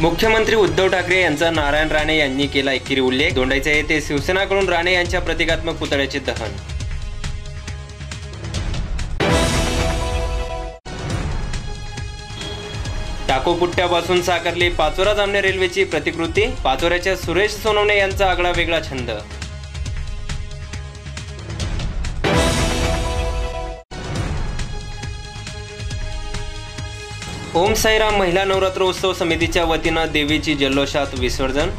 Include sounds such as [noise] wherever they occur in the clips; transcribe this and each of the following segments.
मुख्यमंत्री उद्धव ठाकरे यांचा नारायण राणे यांनी केला एकेरी उल्लेख. दोंडाईचा येथे शिवसेनाकडून राणे यांच्या प्रतिकात्मक पुतळ्याचे दहन. टाकोपुट्ट्यापासून साकारली पाचोरा जामने रेल्वेची प्रतिकृती. पाचोऱ्याच्या सुरेश सोनवणे यांचा आगळा वेगळा छंद. ओम साईराम महिला नवरात्रोत्सव समितीच्या वतीनं देवीची जल्लोषात विसर्जन.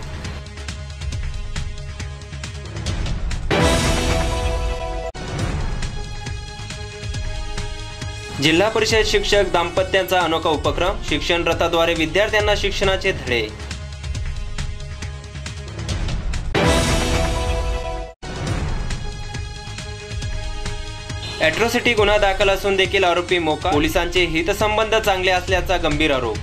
जिल्हा परिषद शिक्षक दाम्पत्याचा अनोखा उपक्रम शिक्षण रथाद्वारे विद्यार्थ्यांना शिक्षणाचे धडे. अॅट्रॉसिटी गुन्हा दाखल असून देखील आरोपी मोका पोलिसांचे हितसंबंध चांगले असल्याचा गंभीर आरोप.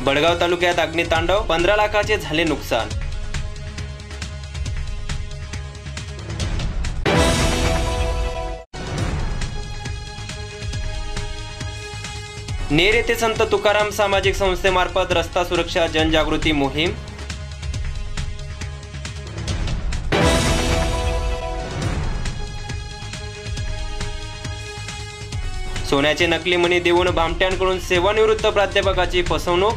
बडगाव तालुक्यात अग्नितांडव पंधरा लाखाचे झाले नुकसान. नेर येथे संत तुकाराम सामाजिक संस्थेमार्फत रस्ता सुरक्षा जनजागृती मोहीम. सोन्याचे नकली मणी देऊन भामट्यांकडून सेवानिवृत्त प्राध्यापकाची फसवणूक.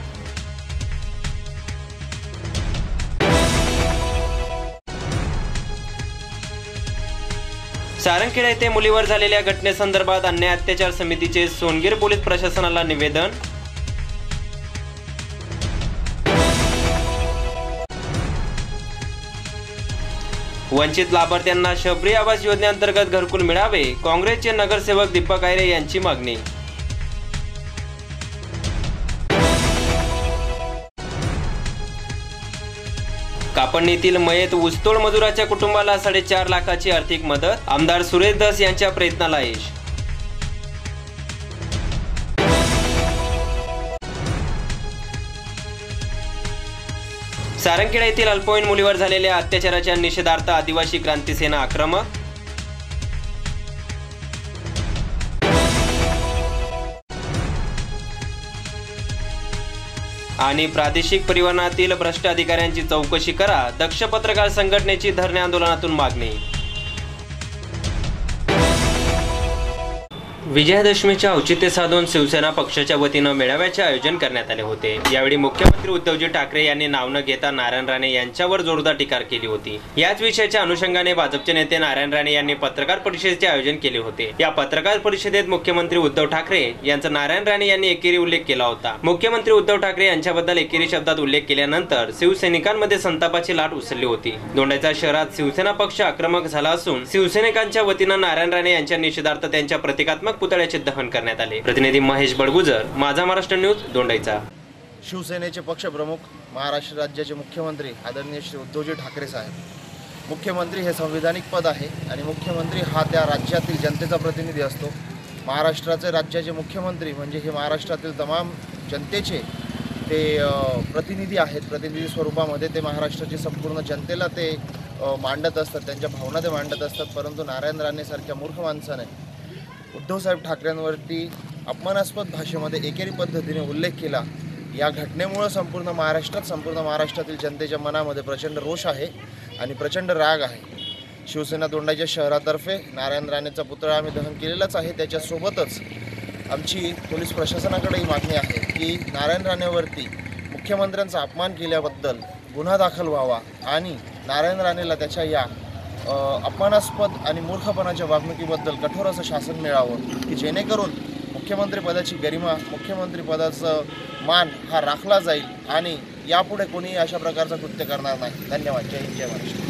सारंगखेडा येथे मुलीवर झालेल्या घटनेसंदर्भात अन्याय अत्याचार समितीचे सोनगीर पोलीस प्रशासनाला निवेदन. वंचित लाभार्थ्यांना शबरी आवास योजनेअंतर्गत घरकुल मिळावे काँग्रेसचे नगरसेवक दीपक आयरे यांची मागणी. कापडणीतील मयत ऊसतोड मजुराच्या कुटुंबाला साडेचार लाखाची आर्थिक मदत आमदार सुरेश दस यांच्या प्रयत्नाला यश. सारंगखेडा येथील अल्पवयीन मुलीवर झालेल्या अत्याचाराच्या निषेधार्थ आदिवासी क्रांती सेना आक्रमक आणि प्रादेशिक परिवहनातील भ्रष्ट अधिकाऱ्यांची चौकशी करा. दक्ष पत्रकार संघटनेची धरणे आंदोलनातून मागणी. विजयादशमीच्या औचित्य साधून शिवसेना पक्षाच्या वतीनं मेळाव्याचे आयोजन करण्यात आले होते. यावेळी मुख्यमंत्री उद्धवजी ठाकरे यांनी नाव न घेता नारायण राणे यांच्यावर जोरदार टीका केली होती. याच विषयाच्या अनुषंगाने भाजपचे नेते नारायण राणे यांनी पत्रकार परिषदेचे आयोजन केले होते. या पत्रकार परिषदेत मुख्यमंत्री उद्धव ठाकरे यांचा नारायण राणे यांनी एकेरी उल्लेख केला होता. मुख्यमंत्री उद्धव ठाकरे यांच्याबद्दल एकेरी शब्दात उल्लेख केल्यानंतर शिवसैनिकांमध्ये संतापाची लाट उचलली होती. दोंडाच्या शहरात शिवसेना पक्ष आक्रमक झाला असून शिवसैनिकांच्या वतीनं नारायण राणे यांच्या निषेधार्थ त्यांच्या प्रतिकात्मक पुतळ्याचे दहन करण्यात आले. प्रतिनिधी महेश बडगुजर माझा महाराष्ट्र न्यूज दोंडाईचा शिवसेनेचे पक्षप्रमुख महाराष्ट्र राज्याचे मुख्यमंत्री आदरणीय श्री उद्धवजी ठाकरे साहेब. मुख्यमंत्री हे संविधानिक पद आहे आणि मुख्यमंत्री हा त्या राज्यातील जनतेचा प्रतिनिधी असतो. महाराष्ट्राचे राज्याचे मुख्यमंत्री म्हणजे हे महाराष्ट्रातील तमाम जनतेचे ते प्रतिनिधी आहेत. प्रतिनिधी स्वरूपामध्ये ते महाराष्ट्राची संपूर्ण जनतेला ते मांडत असतात त्यांच्या भावना ते मांडत असतात. परंतु नारायण राणेसारख्या मूर्ख माणसाने उद्धवसाहेब ठाकरेंवरती अपमानास्पद भाषेमध्ये एकेरी पद्धतीने उल्लेख केला या घटनेमुळं संपूर्ण महाराष्ट्रात संपूर्ण महाराष्ट्रातील जनतेच्या मनामध्ये प्रचंड रोष आहे आणि प्रचंड राग आहे. शिवसेना दोंडाच्या शहरातर्फे नारायण राणेचा पुतळा आम्ही दहन केलेलाच आहे. त्याच्यासोबतच आमची पोलीस प्रशासनाकडेही मागणी आहे की नारायण राणेवरती मुख्यमंत्र्यांचा अपमान केल्याबद्दल गुन्हा दाखल व्हावा आणि नारायण राणेला त्याच्या या अपमानास्पद आणि मूर्खपणाच्या वागणुकीबद्दल कठोर असं शासन मिळावं की जेणेकरून मुख्यमंत्रीपदाची गरिमा मुख्यमंत्रीपदाचं मान हा राखला जाईल आणि यापुढे कोणीही अशा प्रकारचं कृत्य करणार नाही. धन्यवाद. जय हिंद जय महाराष्ट्र.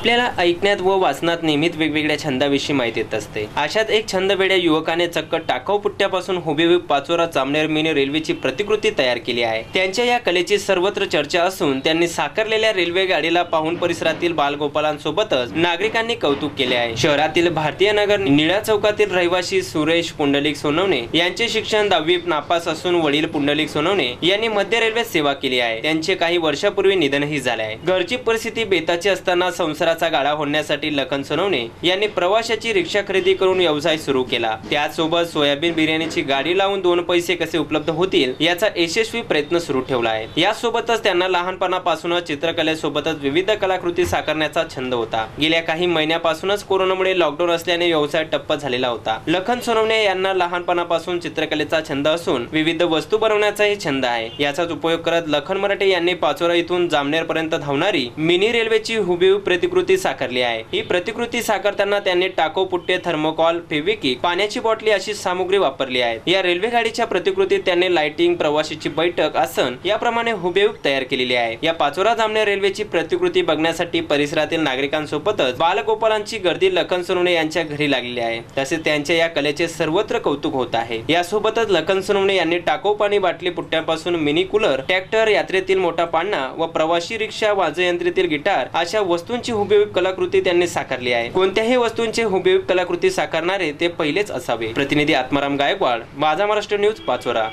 आपल्याला ऐकण्यात व वाचनात नेहमीच वेगवेगळ्या छंदाविषयी माहिती येत असते. अशात एक छंद वेड्या युवकाने चक्क टाकाऊ पुट्ट्यापासून हुबेहूब पाचोरा चामनेर मिनी रेल्वेची प्रतिकृती तयार केली आहे. त्यांच्या या कलेची सर्वत्र चर्चा असून त्यांनी साकारलेल्या रेल्वे गाडीला पाहून परिसरातील बालगोपालांसोबतच नागरिकांनी कौतुक केले आहे. शहरातील भारतीय नगर निळ्या चौकातील रहिवासी सुरेश पुंडलिक सोनवणे यांचे शिक्षण दहावी नापास असून वडील पुंडलिक सोनवणे यांनी मध्य रेल्वेत सेवा केली आहे. त्यांचे काही वर्षापूर्वी निधनही झाले आहे. घरची परिस्थिती बेताची असताना संसार संसाराचा गाडा होण्यासाठी लखन सोनवणे यांनी प्रवाशाची रिक्षा खरेदी करून व्यवसाय सुरू केला. त्याचसोबत सोयाबीन बिर्याणीची गाडी लावून दोन पैसे कसे उपलब्ध होतील याचा यशस्वी प्रयत्न सुरू ठेवला आहे. यासोबतच त्यांना लहानपणापासूनच चित्रकलेसोबतच विविध कलाकृती साकारण्याचा छंद होता. गेल्या काही महिन्यापासूनच कोरोनामुळे लॉकडाऊन असल्याने व्यवसाय टप्प झालेला होता. लखन सोनवणे यांना लहानपणापासून चित्रकलेचा छंद असून विविध वस्तू बनवण्याचाही छंद आहे. याचाच उपयोग करत लखन मराठे यांनी पाचोरा इथून जामनेर पर्यंत धावणारी मिनी रेल्वेची हुबेहूब प्रतिकृती साकारली आहे. ही प्रतिकृती साकारताना त्यांनी टाको पुट्टे थर्मोकॉल फेविकिक पाण्याची बॉटली अशी सामुग्री वापरली आहे. या रेल्वे गाडीच्या प्रतिकृतीत त्यांनी लाइटिंग प्रवाशीची बैठक आसन याप्रमाणे हुबेहूब तयार केलेली आहे. या पाचोरा जामने रेल्वेची प्रतिकृती बघण्यासाठी परिसरातील नागरिकांसोबतच बालगोपालांची गर्दी लखन सोनवणे यांच्या घरी लागलेली आहे. तसेच त्यांच्या या कलेचे सर्वत्र कौतुक होत आहे. यासोबतच लखन सोनवणे यांनी टाको पाणी बाटली पुट्ट्यापासून मिनी कूलर ट्रॅक्टर यात्रेतील मोठा पाण्णा व प्रवासी रिक्षा वाजयंत्रीतील गिटार अशा वस्तूंची हुबे हुबेहूब कलाकृती त्यांनी साकारली आहे. कोणत्याही वस्तूंची हुबेहूब कलाकृती साकारणारे ते पहिलेच असावे. प्रतिनिधी आत्माराम गायकवाड माझा महाराष्ट्र न्यूज पाचोरा.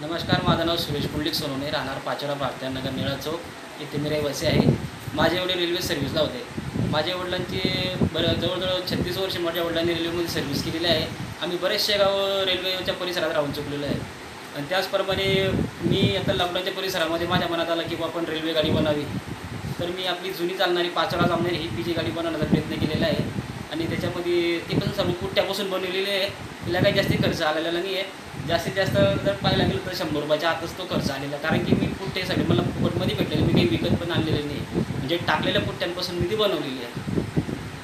नमस्कार माझं नाव सुरेश पुंडलिक सोनवणे राहणार पाचोरा भारतीयनगर निळा चौक. येथे मी रहिवासी आहे. माझे वडील रेल्वे सर्व्हिसला होते. माझ्या वडिलांची बरं जवळजवळ छत्तीस वर्ष माझ्या वडिलांनी रेल्वेमध्ये सर्व्हिस केलेली आहे. आम्ही बरेचसे गाव रेल्वेच्या परिसरात राहून चुकलेलो आहे. आणि त्याचप्रमाणे मी आता लॉकडाऊनच्या परिसरामध्ये माझ्या मनात आलं की आपण रेल्वे गाडी बनावी. तर मी आपली जुनी चालणारी पाचोरा चालणारी ही पी जी गाडी बनवण्याचा प्रयत्न केलेला आहे. आणि त्याच्यामध्ये ती पण सर्व कुट्ट्यापासून बनवलेली आहे तिला काही जास्ती खर्च आलेला नाही आहे जास्तीत जास्त जर पाहायला गेलं तर शंभर रुपयाच्या आतच तो खर्च आलेला कारण की मी पुट्टे सगळे मला फुकटमध्ये भेटलेले मी काही विकत पण आणलेले नाही. म्हणजे टाकलेल्या पुट्ट्यांपासून मी ती बनवलेली आहे.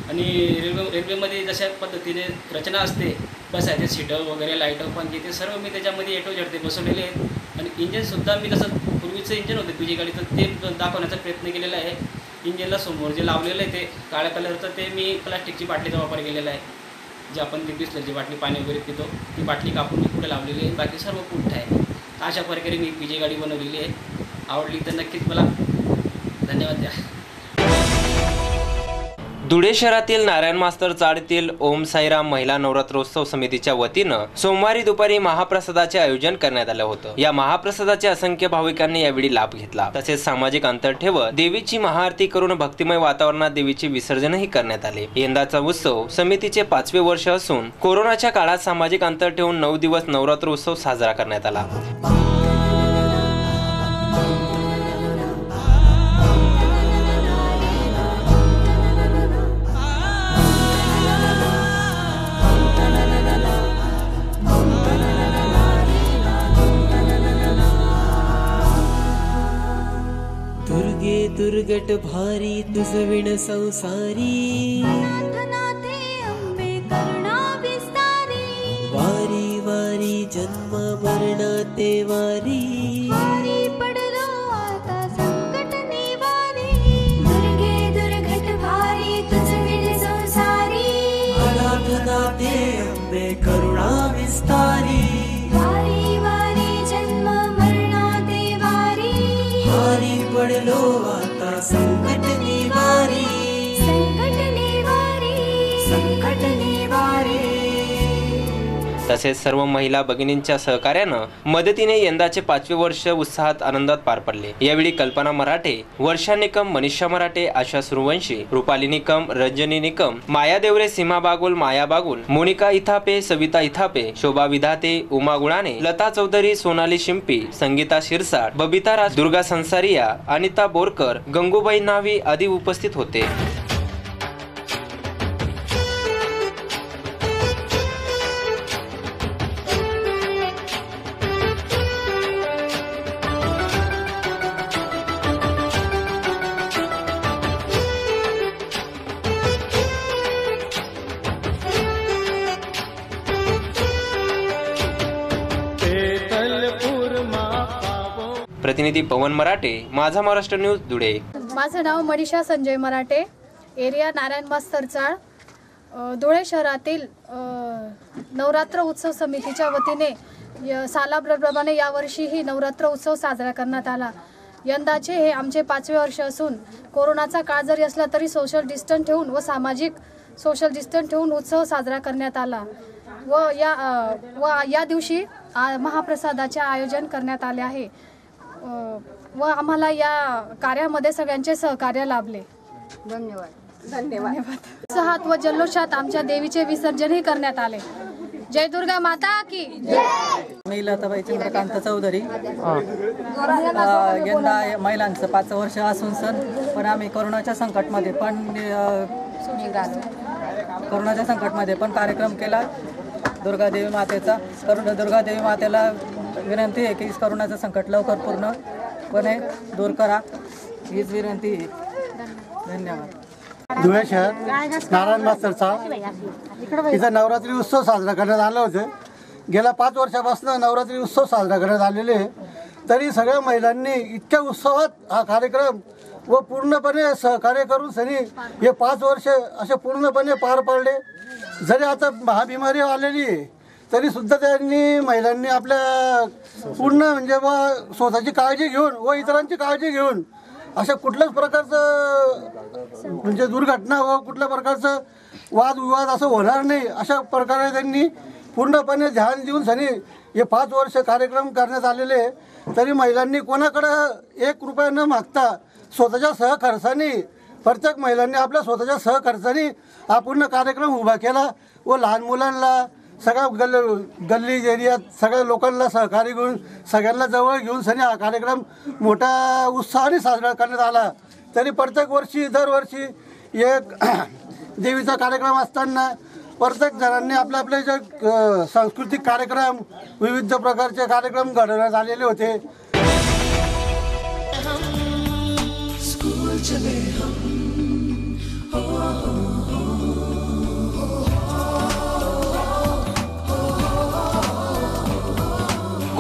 आणि रेल्वे रेल्वेमध्ये जशा पद्धतीने रचना असते कसं आहे ते सीटं वगैरे लाईटं पण ते सर्व मी त्याच्यामध्ये एटो झडते बसवलेले आहेत. आणि इंजिनसुद्धा मी तसं पूर्वीचं इंजिन होतं पी जी गाडीचं ते दाखवण्याचा प्रयत्न केलेला आहे. इंजिनला समोर जे लावलेलं आहे ते काळ्या कलरचं ते मी प्लास्टिकची बाटलीचा वापर केलेला आहे. जे आपण ते बिस्लरची बाटली पाणी वगैरे पितो ती बाटली कापून मी पुढे लावलेली आहे. बाकी सर्व पुठ्ठ आहे. अशा प्रकारे मी पी जी गाडी बनवलेली आहे. आवडली तर नक्कीच मला. धन्यवाद द्या. धुळे शहरातील नारायण मास्तर चाळीतील ओम साईराम महिला नवरात्रोत्सव समितीच्या वतीनं सोमवारी दुपारी महाप्रसादाचे आयोजन करण्यात आलं होतं. या महाप्रसादाचे असंख्य भाविकांनी यावेळी लाभ घेतला. तसेच सामाजिक अंतर ठेवत देवीची महाआरती करून भक्तिमय वातावरणात देवीचे विसर्जनही करण्यात आले. यंदाचा उत्सव समितीचे पाचवे वर्ष असून कोरोनाच्या काळात सामाजिक अंतर ठेवून नऊ दिवस नवरात्रोत्सव साजरा करण्यात आला. दुर्गट भारी तुझ विण संसारी अंबे करुणा विस्तारी। वारी वारी जन्म मरणाते वारी वारी तसेच सर्व महिला भगिनींच्या सहकार्यानं मदतीने यंदाचे पाचवे वर्ष उत्साहात आनंदात पार पडले. यावेळी कल्पना मराठे वर्षा निकम मनीषा मराठे आशा सुरवंशी रुपाली निकम रंजनी निकम माया देवरे सीमा बागुल माया बागुल मोनिका इथापे सविता इथापे शोभा विधाते उमा गुळाने लता चौधरी सोनाली शिंपी संगीता शिरसाट बबिता राज दुर्गा संसारिया अनिता बोरकर गंगूबाई नावी आदी उपस्थित होते. प्रतिनिधी पवन मराठे माझा महाराष्ट्र न्यूज धुळे. माझं नाव मनीषा संजय मराठे एरिया नारायण मास्तरचाळ धुळे शहरातील नवरात्र उत्सव समितीच्या वतीने य- सालाप्रमाणे यावर्षीही नवरात्र उत्सव साजरा करण्यात आला. यंदाचे हे आमचे पाचवे वर्ष असून कोरोनाचा काळ जरी असला तरी सोशल डिस्टन्स ठेवून व सामाजिक सोशल डिस्टन्स ठेवून उत्सव साजरा करण्यात आला व या व या दिवशी आ- महाप्रसादाचे आयोजन करण्यात आले आहे. व आम्हाला या कार्यामध्ये सगळ्यांचे सहकार्य लाभले. धन्यवाद. उत्साहात व जल्लोषात आमच्या देवीचे विसर्जनही करण्यात आले. जय दुर्गा माता की. मी लताबाई चंद्रकांत चौधरी. अ, यंदा महिलांचं पाच वर्ष असून सण पण आम्ही कोरोनाच्या संकटमध्ये पण अ, कोरोनाच्या संकटमध्ये पण कार्यक्रम केला. दुर्गादेवी मातेचा. करुण दुर्गादेवी मातेला विनंती आहे की करोनाचं संकट लवकर पूर्णपणे दूर करा. हीच विनंती आहे. धन्यवाद. धुळे शहर नारायण मास्तरचा. इथं नवरात्री उत्सव साजरा करण्यात आला होते. गेल्या पाच वर्षापासून नवरात्री उत्सव साजरा करण्यात आलेले आहे. तरी सगळ्या महिलांनी इतक्या उत्सवात हा कार्यक्रम व पूर्णपणे सहकार्य करून सनी हे पाच वर्ष असे पूर्णपणे पार पाडले. जरी आता महाबिमारी आलेली आहे तरी सुद्धा त्यांनी महिलांनी आपल्या पूर्ण म्हणजे व स्वतःची काळजी घेऊन व इतरांची काळजी घेऊन अशा कुठल्याच प्रकारचं म्हणजे दुर्घटना व कुठल्या प्रकारचं वादविवाद असं होणार नाही अशा प्रकारे त्यांनी पूर्णपणे ध्यान देऊन सनी हे पाच वर्ष कार्यक्रम करण्यात आलेले तरी महिलांनी कोणाकडं एक रुपया न मागता स्वतःच्या सहखर्चाने प्रत्येक महिलांनी आपल्या स्वतःच्या सहखर्चाने हा पूर्ण कार्यक्रम उभा केला. व लहान मुलांना सगळ्या गल्ल गल्ली एरियात सगळ्या लोकांना सहकार्य घेऊन सगळ्यांना जवळ घेऊन सनी हा कार्यक्रम मोठा उत्साहाने साजरा करण्यात आला. तरी प्रत्येक वर्षी दरवर्षी एक [clears throat] देवीचा कार्यक्रम असताना प्रत्येक जणांनी आपल्या आपले जे सांस्कृतिक कार्यक्रम विविध प्रकारचे कार्यक्रम घडवण्यात आलेले होते. चले हम।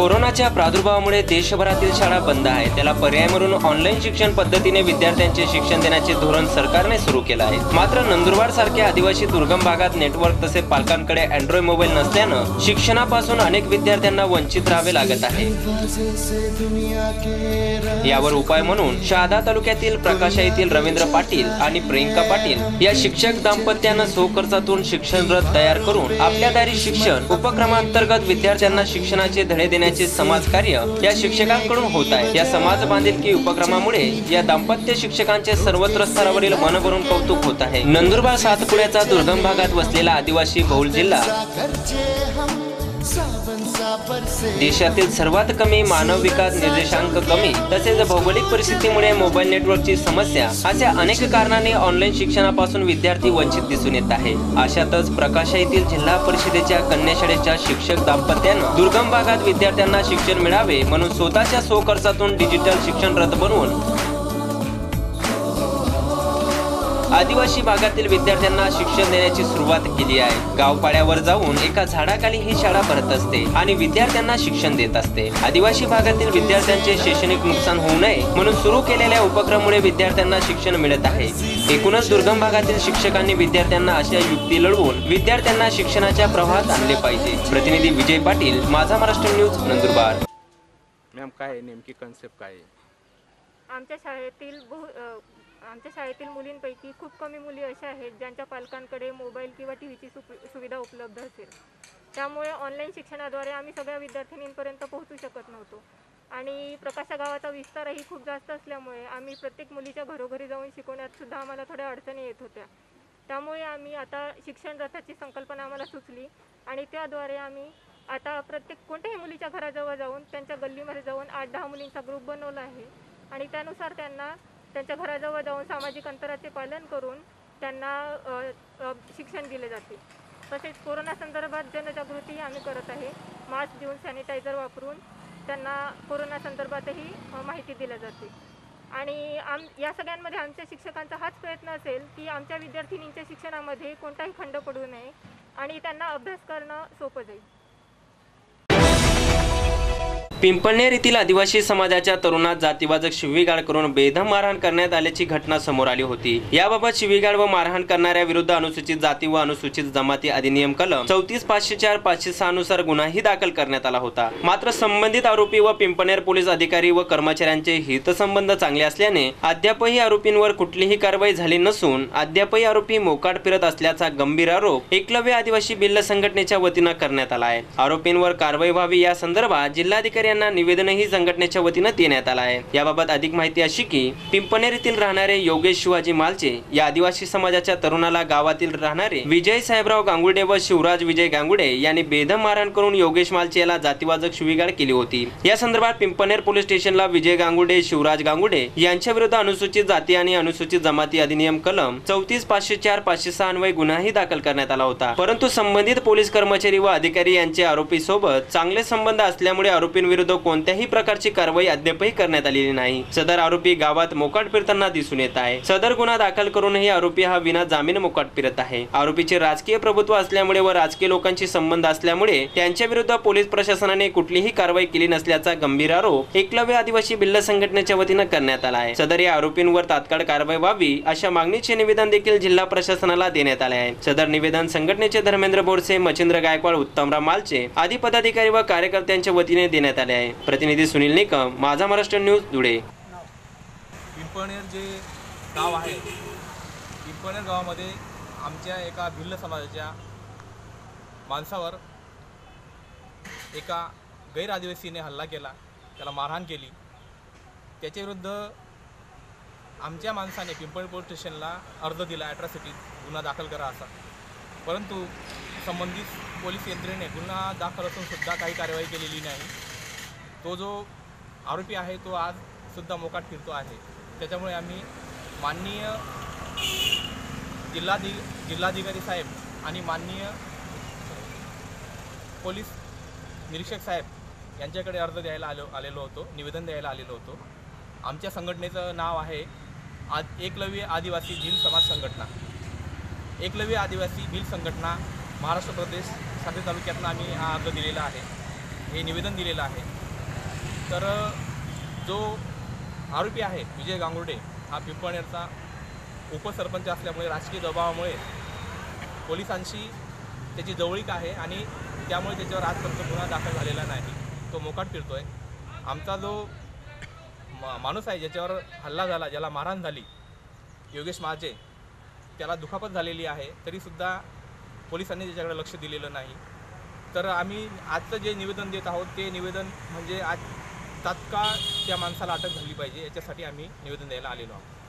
कोरोनाच्या प्रादुर्भावामुळे देशभरातील शाळा बंद आहे त्याला पर्याय म्हणून ऑनलाईन शिक्षण पद्धतीने विद्यार्थ्यांचे शिक्षण देण्याचे धोरण सरकारने सुरू केलं आहे. मात्र नंदुरबार सारख्या आदिवासी दुर्गम भागात नेटवर्क तसे पालकांकडे अँड्रॉइड मोबाईल नसल्यानं शिक्षणापासून अनेक विद्यार्थ्यांना वंचित राहावे लागत आहे. यावर उपाय म्हणून शहादा तालुक्यातील प्रकाशा येथील रवींद्र पाटील आणि प्रियंका पाटील या शिक्षक दाम्पत्यानं स्वखर्चातून शिक्षण रथ तयार करून आपल्या दारी शिक्षण उपक्रमांतर्गत विद्यार्थ्यांना शिक्षणाचे धडे देण्याचे समाजकार्य या शिक्षकांकडून होत आहे. या समाज बांधिलकी उपक्रमामुळे या दाम्पत्य शिक्षकांचे सर्वत्र स्तरावरील मनभरून कौतुक होत आहे. नंदुरबार सातपुड्याचा दुर्गम भागात वसलेला आदिवासी बहुल जिल्हा देशातील सर्वात कमी मानव विकास निर्देशांक कमी तसेच भौगोलिक परिस्थितीमुळे मोबाईल नेटवर्कची समस्या अशा अनेक कारणांनी ऑनलाईन शिक्षणापासून विद्यार्थी वंचित दिसून येत आहे. अशातच प्रकाशा येथील जिल्हा परिषदेच्या कन्याशाळेच्या शिक्षक दाम्पत्यानं दुर्गम भागात विद्यार्थ्यांना शिक्षण मिळावे म्हणून स्वतःच्या स्वखर्चातून डिजिटल शिक्षण रथ बनवून आदिवासी भागातील विद्यार्थ्यांना शिक्षण देण्याची सुरुवात केली आहे. गावपाड्यावर जाऊन एका झाडाखाली ही शाळा भरत असते आणि विद्यार्थ्यांना शिक्षण देत असते. आदिवासी भागातील विद्यार्थ्यांचे शैक्षणिक नुकसान होऊ नये म्हणून सुरू केलेल्या उपक्रमामुळे विद्यार्थ्यांना शिक्षण मिळत आहे. एकूणच दुर्गम भागातील शिक्षकांनी विद्यार्थ्यांना अशा युक्ती लढवून विद्यार्थ्यांना शिक्षणाच्या प्रवाहात आणले पाहिजे. प्रतिनिधी विजय पाटील माझा महाराष्ट्र न्यूज नंदुरबार. मॅम काय नेमकी कन्सेप्ट काय आहे? आमच्या शाळेतील बहु आमच्या शाळेतील मुलींपैकी खूप कमी मुली अशा आहेत ज्यांच्या पालकांकडे मोबाईल किंवा टी व्हीची सुविधा उपलब्ध असेल. त्यामुळे ऑनलाईन शिक्षणाद्वारे आम्ही सगळ्या विद्यार्थिनींपर्यंत पोहोचू शकत नव्हतो. आणि प्रकाशा गावाचा विस्तारही खूप जास्त असल्यामुळे आम्ही प्रत्येक मुलीच्या घरोघरी जाऊन शिकवण्यात सुद्धा आम्हाला थोड्या अडचणी येत होत्या. त्यामुळे आम्ही आता शिक्षण रथाची संकल्पना आम्हाला सुचली आणि त्याद्वारे आम्ही आता प्रत्येक कोणत्याही मुलीच्या घराजवळ जाऊन त्यांच्या गल्लीमध्ये जाऊन आठ दहा मुलींचा ग्रुप बनवला आहे आणि त्यानुसार त्यांना त्यांच्या घराजवळ जाऊन सामाजिक अंतराचे पालन करून त्यांना शिक्षण दिले जाते. तसेच कोरोना संदर्भात जनजागृतीही आम्ही करत आहे. मास्क देऊन सॅनिटायझर वापरून त्यांना कोरोना संदर्भातही माहिती दिली जाते. आणि आम या सगळ्यांमध्ये आमच्या शिक्षकांचा हाच प्रयत्न असेल की आमच्या विद्यार्थिनींच्या शिक्षणामध्ये कोणताही खंड पडू नये आणि त्यांना अभ्यास करणं सोपं जाईल. पिंपळनेर येथील आदिवासी समाजाच्या तरुणात जातीवाचक शिवीगाळ करून बेदम मारहाण करण्यात आल्याची घटना समोर आली होती. याबाबत शिवीगाळ व मारहाण करणाऱ्या विरुद्ध अनुसूचित जाती व अनुसूचित जमाती अधिनियम कलम चौतीस पाचशे चार पाचशे सहा नुसार गुन्हाही दाखल करण्यात आला होता. मात्र संबंधित आरोपी व पिंपळनेर पोलीस अधिकारी व कर्मचाऱ्यांचे हितसंबंध चांगले असल्याने अद्यापही आरोपींवर कुठलीही कारवाई झाली नसून अद्यापही आरोपी मोकाट फिरत असल्याचा गंभीर आरोप एकलव्य आदिवासी भिल्ल संघटनेच्या वतीनं करण्यात आला आहे. आरोपींवर कारवाई व्हावी या संदर्भात जिल्हाधिकारी यांना निवेदनही संघटनेच्या वतीनं देण्यात आलं आहे. याबाबत अधिक माहिती अशी की पिंपनेर येथील राहणारे योगेश शिवाजी मालचे या आदिवासी समाजाच्या तरुणाला गावातील राहणारे विजय साहेबराव गांगुडे व शिवराज विजय गांगुडे यांनी बेदम मारहाण करून योगेश मालचे याला जातीवाचक शिवीगाळ केली होती. या संदर्भात पिंपनेर पोलीस स्टेशनला विजय गांगुडे शिवराज गांगुडे यांच्या विरुद्ध अनुसूचित जाती आणि अनुसूचित जमाती अधिनियम कलम चौतीस पाचशे चार पाचशे सहा अन्वय गुन्हाही दाखल करण्यात आला होता. परंतु संबंधित पोलीस कर्मचारी व अधिकारी यांचे आरोपी सोबत चांगले संबंध असल्यामुळे आरोपींविरुद्ध कोणत्याही प्रकारची कारवाई अद्यापही करण्यात आलेली नाही. सदर आरोपी गावात मोकाट फिरताना दिसून येत आहे. सदर गुन्हा दाखल करूनही आरोपी हा विना जामीन मोकाट फिरत आहे. आरोपीचे राजकीय प्रभुत्व असल्यामुळे व राजकीय लोकांशी संबंध असल्यामुळे त्यांच्या विरुद्ध पोलीस प्रशासनाने कुठलीही कारवाई केली नसल्याचा गंभीर आरोप एकलव्य आदिवासी भिल्ल संघटनेच्या वतीनं करण्यात आला आहे. सदर या आरोपींवर तात्काळ कारवाई व्हावी अशा मागणीचे निवेदन देखील जिल्हा प्रशासनाला देण्यात आले आहे. सदर निवेदन संघटनेचे धर्मेंद्र बोरसे मच्छिंद्र गायकवाड उत्तमराव मालचे आदी पदाधिकारी व कार्यकर्त्यांच्या वतीने देण्यात आले आहे प्रतिनिधी सुनील निकम माझा महाराष्ट्र न्यूज धुळे. पिंपळनेर जे गाव आहे पिंपळनेर गावामध्ये आमच्या एका भिल्ल समाजाच्या माणसावर एका गैर आदिवासीने हल्ला केला त्याला मारहाण केली. त्याच्याविरुद्ध आमच्या माणसाने पिंपळ पोलीस स्टेशनला अर्ज दिला ॲट्रॉसिटी गुन्हा दाखल करा असा. परंतु संबंधित पोलीस यंत्रणेने गुन्हा दाखल असूनसुद्धा काही कारवाई केलेली नाही. तो जो आरोपी आहे तो आज सुद्धा मोकाट फिरतो आहे. त्याच्यामुळे आम्ही माननीय जिल्हाधि जिल्हाधिकारी साहेब आणि माननीय पोलीस निरीक्षक साहेब यांच्याकडे अर्ज द्यायला आलो आलेलो होतो निवेदन द्यायला आलेलो होतो. आमच्या संघटनेचं नाव आहे आज एकलव्य आदिवासी भील समाज संघटना. एकलव्य आदिवासी भील संघटना महाराष्ट्र प्रदेश साखरे तालुक्यातनं आम्ही हा अर्ज दिलेला आहे. हे निवेदन दिलेलं आहे. तर जो आरोपी आहे विजय गांगुर्डे हा पिंपळनेरचा उपसरपंच असल्यामुळे राजकीय दबावामुळे पोलिसांशी त्याची जवळीक आहे आणि त्यामुळे त्याच्यावर आजपर्यंत गुन्हा दाखल झालेला नाही. तो मोकाट फिरतो आहे आमचा जो मा माणूस आहे ज्याच्यावर हल्ला झाला ज्याला मारहाण झाली योगेश महाजे त्याला दुखापत झालेली आहे तरीसुद्धा पोलिसांनी त्याच्याकडे लक्ष दिलेलं नाही. तर आम्ही आजचं जे निवेदन देत आहोत ते निवेदन म्हणजे आज तात्काळ त्या माणसाला अटक झाली पाहिजे याच्यासाठी आम्ही निवेदन द्यायला आलेलो आहोत.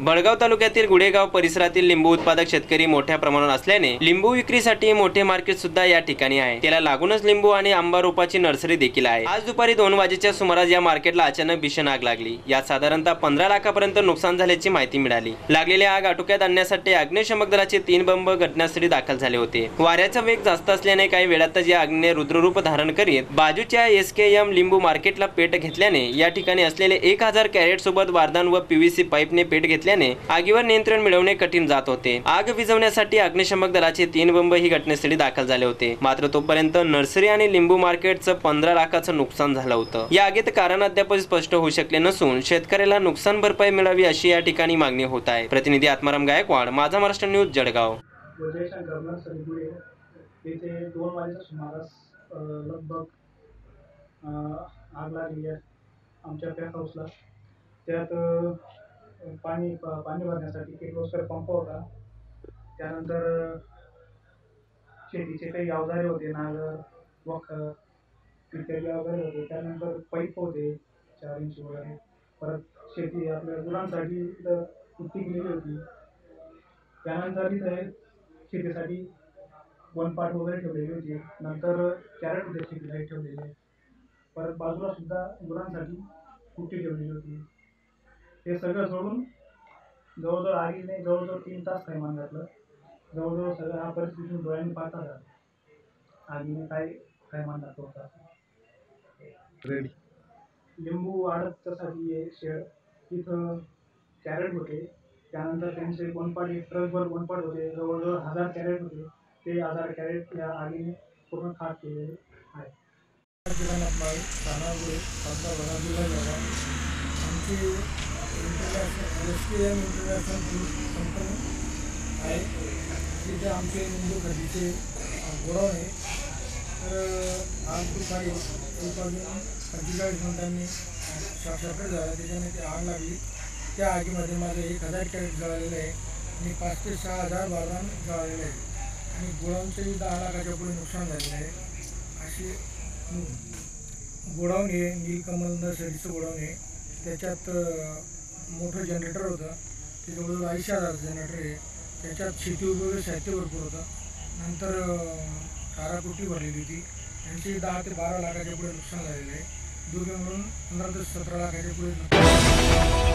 बळगाव तालुक्यातील गुडेगाव परिसरातील लिंबू उत्पादक शेतकरी मोठ्या प्रमाणात असल्याने लिंबू विक्रीसाठी मोठे मार्केट सुद्धा या ठिकाणी आहे. त्याला लागूनच लिंबू आणि आंबा रोपाची नर्सरी देखील आहे. आज दुपारी दोन वाजेच्या सुमारास या मार्केटला अचानक भीषण आग लागली. यात साधारणतः पंधरा लाखापर्यंत नुकसान झाल्याची माहिती मिळाली. लागलेल्या आग आटोक्यात आणण्यासाठी अग्निशमक दलाचे तीन बंब घटनास्थळी दाखल झाले होते. वाऱ्याचा वेग जास्त असल्याने काही वेळातच या आगीने रुद्ररूप धारण करीत बाजूच्या एस के एम लिंबू मार्केटला पेट घेतल्याने या ठिकाणी असलेले एक हजार कॅरेट सोबत वारदान व पीव्हीसी पाईपने पेट असल्याने आगीवर नियंत्रण मिळवणे कठीण जात होते. आग विझवण्यासाठी अग्निशमक दलाचे तीन बंब ही घटनास्थळी दाखल झाले होते. मात्र तोपर्यंत नर्सरी आणि लिंबू मार्केटचं पंधरा लाखाचं नुकसान झालं होतं. या आगीत कारण अद्याप स्पष्ट होऊ शकले नसून शेतकऱ्याला नुकसान भरपाई मिळावी अशी या ठिकाणी मागणी होत आहे. प्रतिनिधी आत्माराम गायकवाड माझा महाराष्ट्र न्यूज जळगाव. तिथे दोन वाजेच्या सुमारास लगभग आग लागली आहे आमच्या पॅक हाऊसला. त्यात पाणी प- पाणी भरण्यासाठी किर्लोस्कर पंप होता. त्यानंतर शेतीचे काही अवजारे होते नांगर वखर इत्यादी अवजारे होते. त्यानंतर पाईप होते चार इंच वगैरे. परत शेती आपल्या गुरांसाठी इथं कुट्टी केलेली होती. त्यानंतर तिथे शेतीसाठी वनपाट वगैरे ठेवलेली होती. नंतर कॅरेट होते शेतीसाठी ठेवलेले. परत बाजूला सुद्धा गुरांसाठी कुट्टी ठेवलेली होती. हे सगळं सोडून जवळजवळ आगीने जवळजवळ तीन तास थैमान घातलं. जवळजवळ सगळं हा परिस्थिती डोळ्यांनी पाहता झाला. आगीने काय थैमान घातलं होता? लिंबू एक शेड तिथं कॅरेट होते. त्यानंतर त्यांचे एक ट्रकभर वनपाट होते. जवळजवळ हजार कॅरेट होते. ते हजार कॅरेट या आगीने पूर्ण खाक केलेले आहे आमची international S T M international food company आहे तिथे आमचे हिंदू खडीचे गोडाऊन आहे तर आज दुपारी एक पंचेचाळीस मिनिटांनी शॉर्ट झाला त्याच्याने ती आग लागली त्या आगीमध्ये माझं एक हजार कॅरेट जळालेलं आहे आणि पाच ते सहा हजार बारदान जळालेलं आहे आणि गोडाऊनचंही दहा लाखाच्या पुढे नुकसान झालेलं आहे अशी गोडाऊन आहे नीलकमल नर्सरीचं गोडाऊन आहे. त्याच्यात मोठं जनरेटर होतं. ते जवळजवळ ऐंशी हजार जनरेटर आहे. त्याच्यात शेती उपयोगी साहित्य भरपूर होतं. नंतर अं, काराकुटी भरलेली होती. त्यांची दहा ते बारा लाखाच्या पुढे नुकसान झालेलं आहे. दोघे पंधरा ते सतरा लाखाच्या पुढे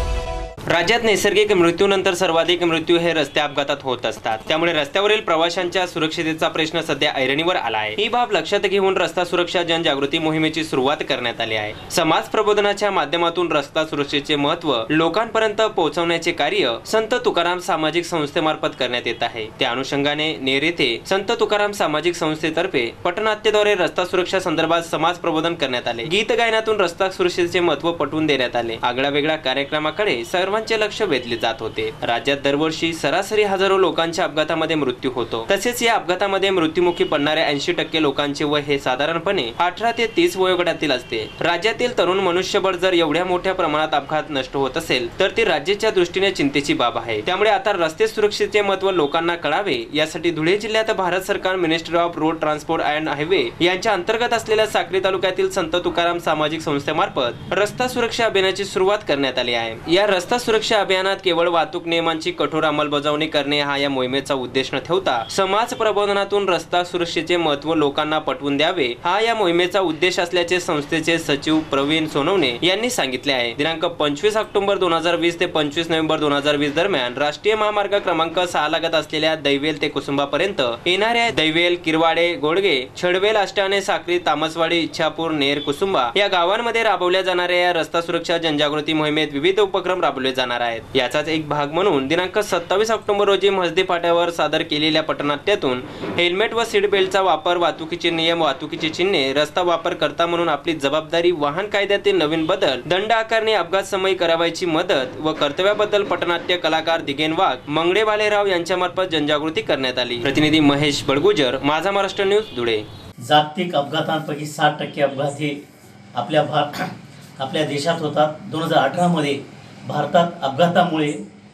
राज्यात नैसर्गिक मृत्यूनंतर सर्वाधिक मृत्यू हे रस्ते अपघातात होत असतात. त्यामुळे रस्त्यावरील प्रवाशांच्या सुरक्षितेचा प्रश्न सध्या ऐरणीवर आला आहे. ही बाब लक्षात घेऊन रस्ता सुरक्षा जनजागृती मोहिमेची सुरुवात करण्यात आली आहे. समाज प्रबोधनाच्या माध्यमातून रस्ता सुरक्षेचे महत्त्व लोकांपर्यंत पोहोचवण्याचे कार्य संत तुकाराम सामाजिक संस्थेमार्फत करण्यात येत आहे. त्या अनुषंगाने नेर येथे संत तुकाराम सामाजिक संस्थेतर्फे पटनाट्यद्वारे रस्ता सुरक्षा संदर्भात समाज प्रबोधन करण्यात आले. गीत गायनात माध्यमातून रस्ता सुरक्षेचे महत्त्व पटवून देण्यात आले. आगळ्या वेगळ्या कार्यक्रमाकडे सर्वांचे लक्ष वेधले जात होते. राज्यात दरवर्षी सरासरी हजारो लोकांच्या अपघातामध्ये मृत्यू होतो. तसेच या अपघातामध्ये मृत्यूमुखी पडणाऱ्या ऐंशी टक्के लोकांचे वय हे साधारणपणे अठरा ते तीस वयोगटातील असते. राज्यातील तरुण मनुष्यबळ जर एवढ्या मोठ्या प्रमाणात अपघात नष्ट होत असेल तर ती राज्याच्या दृष्टीने चिंतेची बाब आहे. त्यामुळे आता रस्ते सुरक्षेचे महत्त्व लोकांना कळावे यासाठी धुळे जिल्ह्यात भारत सरकार ministry of road transport and highway यांच्या अंतर्गत असलेल्या साक्री तालुक्यातील संत तुकाराम सामाजिक सामाजिक संस्थेमार्फत रस्ता सुरक्षा अभियानाची सुरुवात करण्यात आली आहे. या रस्ता सुरक्षा अभियानात केवळ वाहतूक नियमांची कठोर अंमलबजावणी करणे हा या मोहिमेचा उद्देश न ठेवता समाज प्रबोधनातून रस्ता सुरक्षेचे महत्त्व लोकांना पटवून द्यावे हा या मोहिमेचा उद्देश असल्याचे संस्थेचे सचिव प्रवीण सोनवणे यांनी सांगितले आहे. दिनांक पंचवीस ऑक्टोबर दोन हजार वीस ते पंचवीस नोव्हेंबर दोन हजार वीस दरम्यान राष्ट्रीय महामार्ग क्रमांक सहा लागत असलेल्या दैवेल ते कुसुंबापर्यंत येणाऱ्या दैवेल किरवाडे गोडगे छडवेल आष्टाने साक्री तामसवाडी इच्छापूर नेर कुसुंबा या गाव गावांमध्ये राबवल्या जाणाऱ्या या रस्ता सुरक्षा जनजागृती मोहिमेत विविध उपक्रम राबवले जाणार आहेत. याचाच एक भाग म्हणून दिनांक सत्तावीस ऑक्टोबर रोजी मस्जिद फाट्यावर सादर केलेल्या पटनाट्यातून हेल्मेट व सीट बेल्टचा वापर वाहतुकीचे नियम वाहतुकीची चिन्हे रस्ता वापर करता म्हणून आपली जबाबदारी वाहन कायद्यातील नवीन बदल दंड आकारणे अपघात समयी करावायची मदत व कर्तव्याबद्दल पटनाट्य कलाकार दिगेन वाघ मंगडे भालेराव यांच्यामार्फत जनजागृती करण्यात आली. प्रतिनिधी महेश बडगुजर माझा महाराष्ट्र न्यूज धुळे. जागतिक अपघातांपैकी साठ टक्के अपघात हे आपल्या भार आपल्या देशात होतात. दोन हजार अठरामध्ये भारतात अपघातामुळे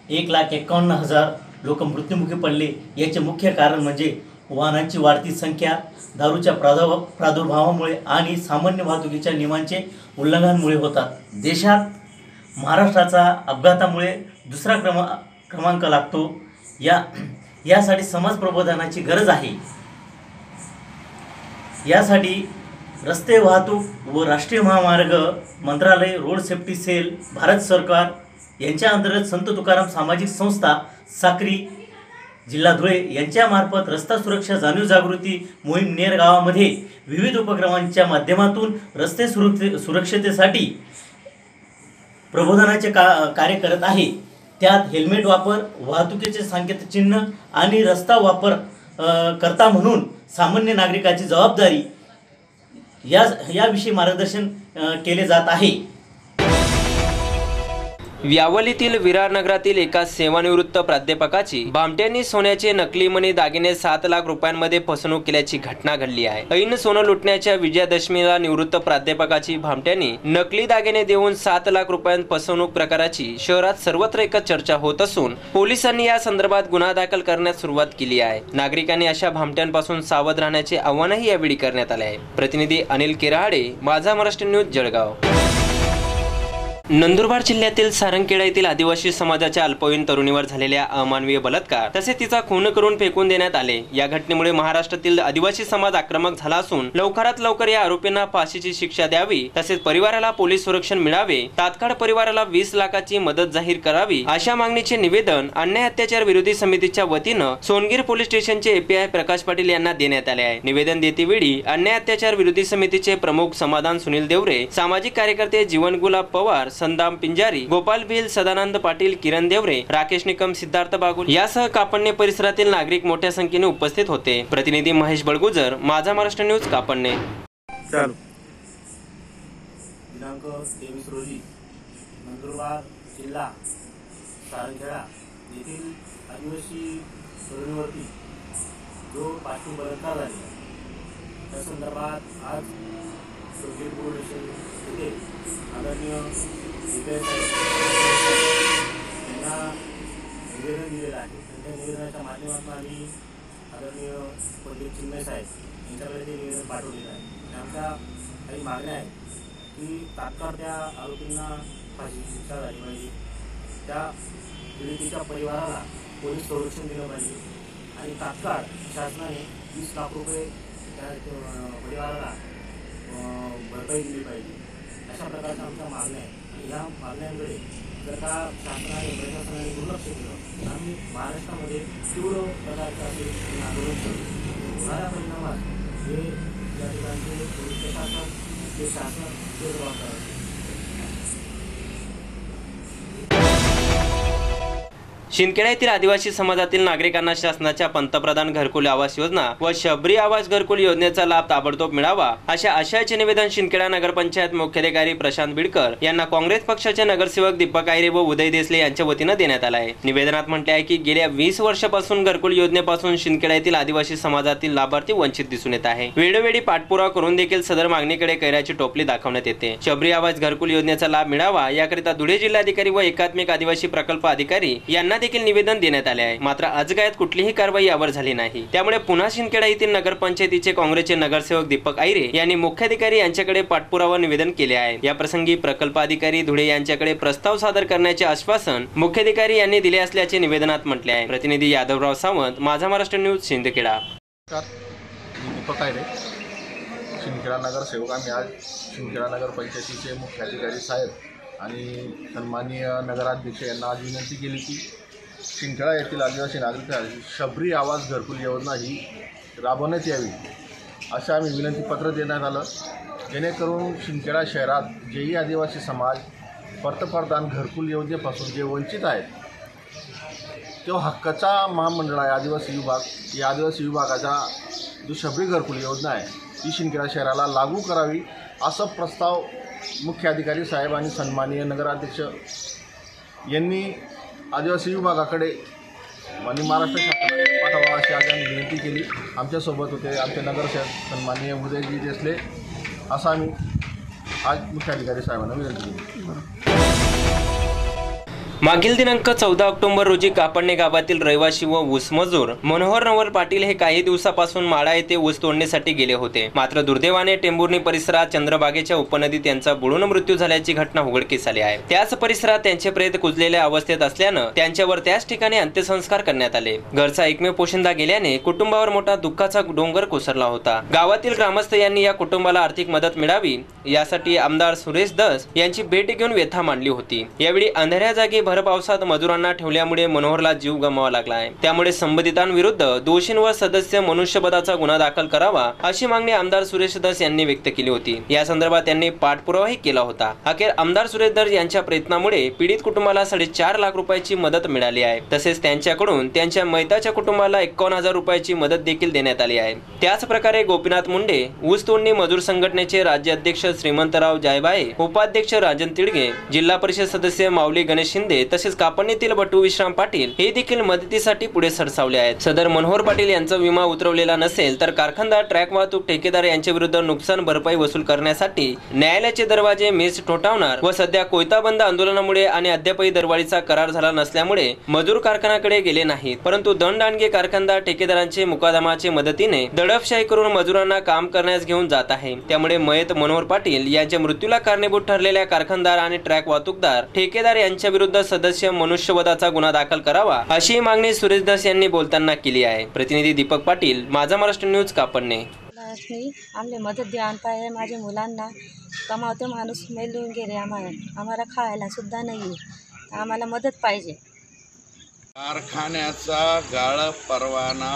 एक लाख एकावन्न हजार लोक मृत्युमुखी पडले. याचे मुख्य कारण म्हणजे वाहनांची वाढती संख्या दारूच्या प्रादुर्भा प्रादुर्भावामुळे आणि सामान्य वाहतुकीच्या नियमांचे उल्लंघनामुळे होतात. देशात महाराष्ट्राचा अपघातामुळे दुसरा क्रमा क्रमांक लागतो. या यासाठी समाज प्रबोधनाची गरज आहे. यासाठी रस्ते वाहतूक व राष्ट्रीय महामार्ग मंत्रालय रोड सेफ्टी सेल भारत सरकार यांच्या अंतर्गत संत तुकाराम सामाजिक संस्था साक्री जिल्हा धुळे यांच्यामार्फत रस्ता सुरक्षा जाणीव जागृती मोहीम नेर गावामध्ये विविध उपक्रमांच्या माध्यमातून रस्ते सुरक्षे सुरक्षतेसाठी प्रबोधनाचे का कार्य करत आहे. त्यात हेल्मेट वापर वाहतुकीचे संकेतचिन्ह आणि रस्ता वापर अ, करता म्हणून सामान्य नागरिकाची जबाबदारी या याविषयी मार्गदर्शन केले जात आहे. व्यावलीतील विरार नगरातील एका सेवानिवृत्त प्राध्यापकाची भामट्यांनी सोन्याचे नकली मणी दागिने सात लाख रुपयांमध्ये फसवणूक केल्याची घटना घडली आहे. ऐन सोनं लुटण्याच्या विजयादशमीला निवृत्त प्राध्यापकाची भामट्यांनी नकली दागिने देऊन सात लाख रुपयांत फसवणूक प्रकाराची शहरात सर्वत्र एकच चर्चा होत असून पोलिसांनी या संदर्भात गुन्हा दाखल करण्यास सुरुवात केली आहे. नागरिकांनी अशा भामट्यांपासून सावध राहण्याचे आवाहनही यावेळी करण्यात आले आहे. प्रतिनिधी अनिल केराडे माझा महाराष्ट्र न्यूज जळगाव. नंदुरबार जिल्ह्यातील सारंगखेडा येथील आदिवासी समाजाच्या अल्पवयीन तरुणीवर झालेल्या अमानवीय बलात्कार तसेच तिचा खून करून फेकून देण्यात आले. या घटनेमुळे महाराष्ट्रातील आदिवासी समाज आक्रमक झाला असून लवकरात लवकर या आरोपींना फाशीची शिक्षा द्यावी तसेच परिवाराला पोलीस संरक्षण मिळावे तात्काळ परिवाराला वीस लाखाची मदत जाहीर करावी अशा मागणीचे निवेदन अन्याय अत्याचार विरोधी समितीच्या वतीनं सोनगीर पोलीस स्टेशनचे एपीआय प्रकाश पाटील यांना देण्यात आले आहे. निवेदन देतेवेळी अन्याय अत्याचार विरोधी समितीचे प्रमुख समाधान सुनील देवरे सामाजिक कार्यकर्ते जीवन गुलाब पवार संदाम पिंजारी गोपाल भिल सदानंद पाटील किरण देवरे राकेश निकम सिद्धार्थ बागुल यासह कापण्णे परिसरातील नागरिक मोठ्या संख्येने उपस्थित होते. प्रतिनिधी महेश बळगुजर माझा महाराष्ट्र न्यूज कापण्णे चालू. दिनांक तेवीस रोजी नंदुरबार जिल्हा सारंखेडा येथील आदिवासी तरुणीवरती जो बलात्कार झालेला त्या संदर्भात आज स्टेशन येथे आदरणीय त्यांना यांना निवेदन दिलेलं आहे त्यांच्या निवेदनाच्या माध्यमातून आम्ही आदरणीय पंडित चिन्मय साहेब यांच्याकडे ते निवेदन पाठवलेलं आहे आमच्या काही मागण्या आहेत की तात्काळ त्या आरोपींना फाशीची शिक्षा झाली पाहिजे त्या पीडितीच्या परिवाराला पोलीस संरक्षण दिलं पाहिजे आणि तात्काळ शासनाने वीस लाख रुपये त्या परिवाराला भरपाई दिली पाहिजे अशा प्रकारच्या आमच्या मागण्या आहेत या मागण्यांकडे जर का शासनाने प्रशासनाने दुर्लक्ष केलं तर आम्ही महाराष्ट्रामध्ये तीव्र प्रकारचं आंदोलन करू. होणाऱ्या परिणामात हे या ठिकाणचे पोलीस प्रशासन ते शासन ते जबाबदार शिंदखेडा येथील आदिवासी समाजातील नागरिकांना शासनाच्या पंतप्रधान घरकुल आवास योजना व शबरी आवास घरकुल योजनेचा लाभ ताबडतोब मिळावा अशा आशयाचे निवेदन शिंदखेडा नगरपंचायत मुख्याधिकारी प्रशांत बिडकर यांना काँग्रेस पक्षाचे नगरसेवक दीपक आयरे व उदय देसले यांच्या वतीनं देण्यात आला आहे. निवेदनात म्हटले आहे की गेल्या वीस वर्षापासून घरकुल योजनेपासून शिंदखेडा येथील आदिवासी समाजातील लाभार्थी वंचित दिसून येत आहे. वेळोवेळी पाठपुरावा करून देखील सदर मागणीकडे कैऱ्याची टोपली दाखवण्यात येते. शबरी आवास घरकुल योजनेचा लाभ मिळावा याकरिता धुळे जिल्हाधिकारी व एकात्मिक आदिवासी प्रकल्प अधिकारी यांना देखील निवेदन देण्यात आले आहे. मात्र अजगायत कुठलीही कारवाई यावर झाली नाही. त्यामुळे पुन्हा शिंदखेडा येथील नगरपंचायतीचे काँग्रेसचे नगरसेवक दीपक आयरे यांनी मुख्याधिकारी यांच्याकडे पाठपुरावा निवेदन केले आहे. या प्रसंगी प्रकल्प अधिकारी धुळे यांच्याकडे प्रस्ताव सादर करण्याचे आश्वासन मुख्याधिकारी यांनी दिले असल्याचे निवेदनात म्हटले आहे. प्रतिनिधी यादवराव सावंत माझा महाराष्ट्र न्यूज शिंदखेडा. दीपक आयरे शिंदखेडा नगरसेवक आम्ही आज शिंदखेडा नगरपंचायतीचे मुख्याधिकारी साहेब आणि सन्माननीय नगराध्यक्ष यांना आज विनंती केली की शिंदखेडा येथील आदिवासी नागरिकांना शबरी आवास घरकुल योजना ही राबवण्यात यावी असं आम्ही विनंतीपत्र देण्यात आलं. जेणेकरून शिंदखेडा शहरात जेही आदिवासी समाज पंतप्रधान घरकुल योजनेपासून जे वंचित आहेत तो हक्काचा महामंडळ आहे आदिवासी विभाग. या आदिवासी विभागाचा जो शबरी घरकुल योजना आहे ती शिंदखेडा शहराला लागू करावी असं प्रस्ताव मुख्य अधिकारी साहेब आणि सन्माननीय नगराध्यक्ष यांनी आदिवासी विभागाकडे आणि महाराष्ट्र शासनाने पाठवा अशी आज आम्ही विनंती केली. आमच्यासोबत होते आमचे नगरसेवक सन्माननीय उदयजी देसले. असं आम्ही आज मुख्याधिकारी साहेबांना विनंती केली. मागील दिनांक चौदा ऑक्टोबर रोजी कापडणे गावातील रहिवासी व ऊसमजूर मनोहर नवर पाटील हे काही दिवसापासून माळा येथे ऊस तोडण्यासाठी गेले होते. मात्र दुर्दैवाने टेंभुर्णी परिसरात चंद्रबागेच्या उपनदीत त्यांचा बुडून मृत्यू झाल्याची घटना उघडकीस आली आहे. त्याच परिसरात त्यांचे प्रेत कुजलेल्या अवस्थेत असल्यानं त्यांच्यावर त्याच ठिकाणी अंत्यसंस्कार करण्यात आले. घरचा एकमेव पोशिंदा गेल्याने कुटुंबावर मोठा दुःखाचा डोंगर कोसरला होता. गावातील ग्रामस्थ यांनी या कुटुंबाला आर्थिक मदत मिळावी यासाठी आमदार सुरेश दस यांची भेट घेऊन व्यथा मांडली होती. यावेळी अंधाऱ्या जागी भर पावसात मजुरांना ठेवल्यामुळे मनोहरला जीव गमवावा लागला आहे. त्यामुळे संबंधितांविरुद्ध दोषींवर सदस्य मनुष्यपदाचा गुन्हा दाखल करावा अशी मागणी आमदार सुरेश दस यांनी व्यक्त केली होती. या संदर्भात त्यांनी पाठपुरावाही केला होता. अखेर आमदार सुरेश दस यांच्या प्रयत्नामुळे पीडित कुटुंबाला साडेचार लाख रुपयाची मदत मिळाली आहे. तसेच त्यांच्याकडून त्यांच्या मैताच्या कुटुंबाला एकावन्न हजार रुपयाची मदत देखील देण्यात आली आहे. त्याच प्रकारे गोपीनाथ मुंडे ऊस तोडणी मजूर संघटनेचे राज्याध्यक्ष श्रीमंतराव जायबाये उपाध्यक्ष राजन तिडगे जिल्हा परिषद सदस्य माऊली गणेश शिंदे तसेच कापडणीतील बटू विश्राम पाटील हे देखील मदतीसाठी पुढे सरसावले आहेत. सदर मनोहर पाटील यांचा विमा उतरवलेला नसेल तर कारखानदार ट्रॅक वाहतूक ठेकेदार यांच्या विरुद्ध नुकसान भरपाई वसूल करण्यासाठी न्यायालयाचे दरवाजे मेस ठोठावणार व सध्या कोयता बंद आंदोलनामुळे आणि अद्यापही दरवाढीचा करार झाला नसल्यामुळे मजूर कारखान्याकडे गेले नाहीत. परंतु दंडाणगे कारखानदार ठेकेदारांचे मुकादमाचे मदतीने दडपशाही करून मजुरांना काम करण्यास घेऊन जात आहे. त्यामुळे मयत मनोहर पाटील यांच्या मृत्यूला कारणीभूत ठरलेल्या कारखानदार आणि ट्रॅक वाहतूकदार ठेकेदार यांच्या विरुद्ध सदस्य मनुष्यवधाचा गुन्हा दाखल करावा अशी मागणी सुरेश दास यांनी बोलताना केली आहे. प्रतिनिधी दीपक पाटील माझा महाराष्ट्र न्यूज कापडणे. नाही आमले मदत द्या पाहिजे माझ्या मुलांना कमावते माणूस मेलून गेले आम्हाला. आम्हाला खायला सुद्धा नाही आम्हाला मदत पाहिजे. कारखान्याचा गाळप परवाना